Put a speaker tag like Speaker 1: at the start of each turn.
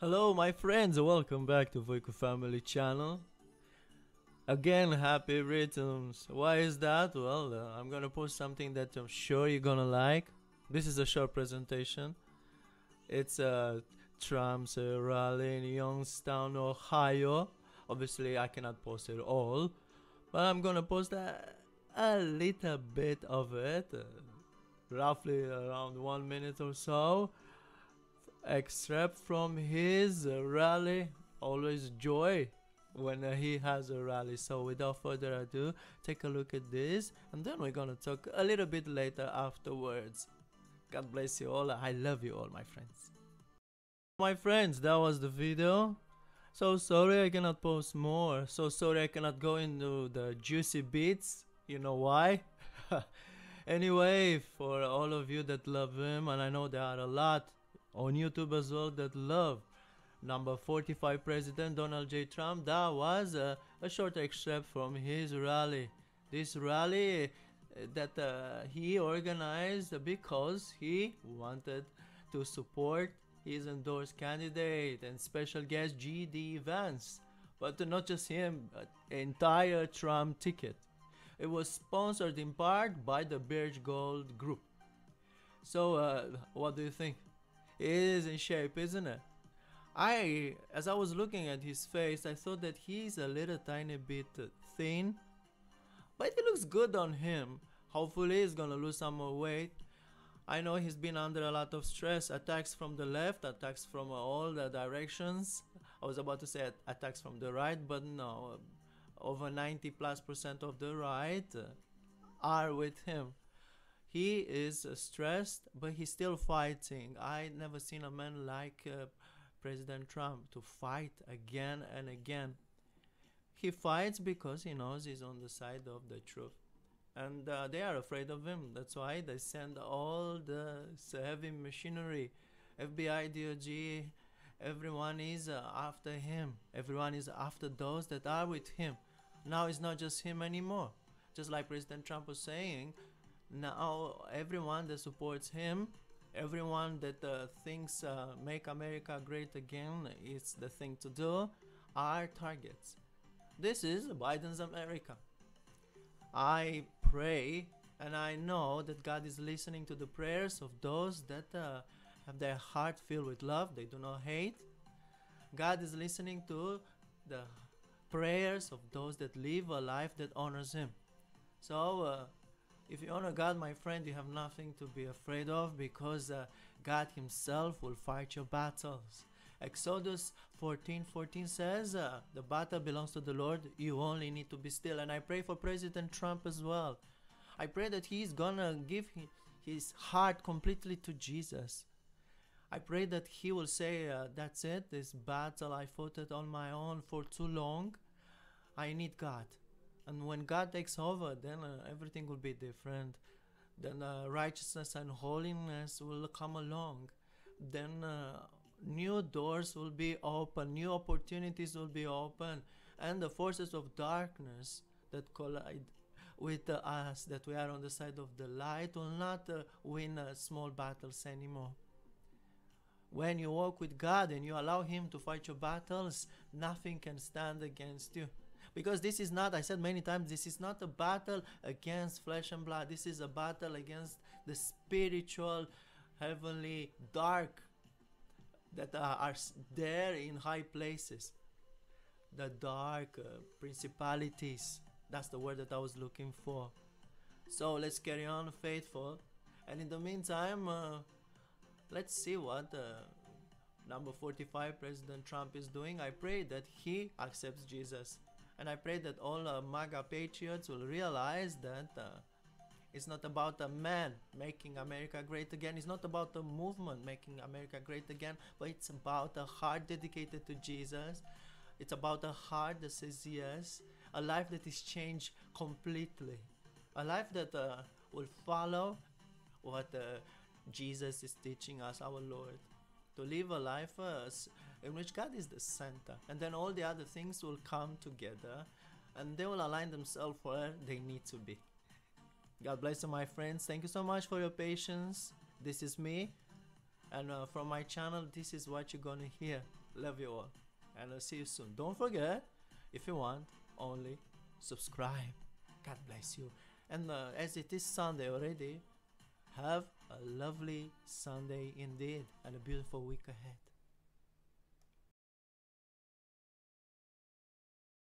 Speaker 1: Hello, my friends. Welcome back to Voicu Family Channel. Again, happy rhythms. Why is that? Well, uh, I'm gonna post something that I'm sure you're gonna like. This is a short presentation. It's uh, Trump's uh, rally in Youngstown, Ohio. Obviously, I cannot post it all, but I'm gonna post a, a little bit of it, uh, roughly around one minute or so except from his rally always joy when he has a rally. So without further ado take a look at this and then we're gonna talk a little bit later afterwards. God bless you all. I love you all my friends. My friends that was the video. So sorry i cannot post more. So sorry i cannot go into the juicy bits you know why? Anyway for all of you that love him and i know there are a lot on YouTube as well that love number 45 President Donald J. Trump. That was a, a short excerpt from his rally. This rally uh, that uh, he organized because he wanted to support his endorsed candidate and special guest J.D. Vance. But not just him, but entire Trump ticket. It was sponsored in part by the Birch Gold Group. So, uh, what do you think? Is in shape, isn't it? I, as I was looking at his face, I thought that he's a little tiny bit thin, but it looks good on him. Hopefully, he's gonna lose some more weight. I know he's been under a lot of stress, attacks from the left, attacks from all the directions. I was about to say attacks from the right, but no, over 90 plus percent of the right are with him. He is uh, stressed, but he's still fighting. I never seen a man like uh, President Trump to fight again and again. He fights because he knows he's on the side of the truth. And uh, they are afraid of him. That's why they send all the heavy machinery, FBI, DOJ, everyone is uh, after him. Everyone is after those that are with him. Now it's not just him anymore. Just like President Trump was saying, now everyone that supports him everyone that uh, thinks uh, make america great again is the thing to do are targets. This is biden's america. I pray and i know that god is listening to the prayers of those that uh, have their heart filled with love they do not hate. God is listening to the prayers of those that live a life that honors him. So uh, if you honor God, my friend, you have nothing to be afraid of because uh, God Himself will fight your battles. Exodus 14 14 says, uh, The battle belongs to the Lord, you only need to be still. And I pray for President Trump as well. I pray that he's gonna give his heart completely to Jesus. I pray that he will say, uh, That's it, this battle I fought it on my own for too long. I need God and when God takes over, then uh, everything will be different. Then uh, righteousness and holiness will come along. Then uh, new doors will be open, new opportunities will be open, and the forces of darkness that collide with us, that we are on the side of the light, will not uh, win uh, small battles anymore. When you walk with God and you allow Him to fight your battles, nothing can stand against you because this is not i said many times this is not a battle against flesh and blood. This is a battle against the spiritual heavenly dark that are there in high places. The dark uh, principalities. That's the word that i was looking for. So let's carry on faithful. And in the meantime uh, let's see what uh, number 45 president trump is doing. I pray that he accepts jesus and I pray that all uh, MAGA patriots will realize that uh, it's not about a man making America great again. It's not about a movement making America great again, but it's about a heart dedicated to Jesus. It's about a heart that says yes, a life that is changed completely, a life that uh, will follow what uh, Jesus is teaching us, our Lord, to live a life uh, in which God is the center. And then all the other things will come together and they will align themselves where they need to be. God bless you, my friends. Thank you so much for your patience. This is me. And uh, from my channel, this is what you're gonna hear. Love you all. And I'll see you soon. Don't forget, if you want, only subscribe. God bless you. And uh, as it is Sunday already, have a lovely Sunday indeed and a beautiful week ahead.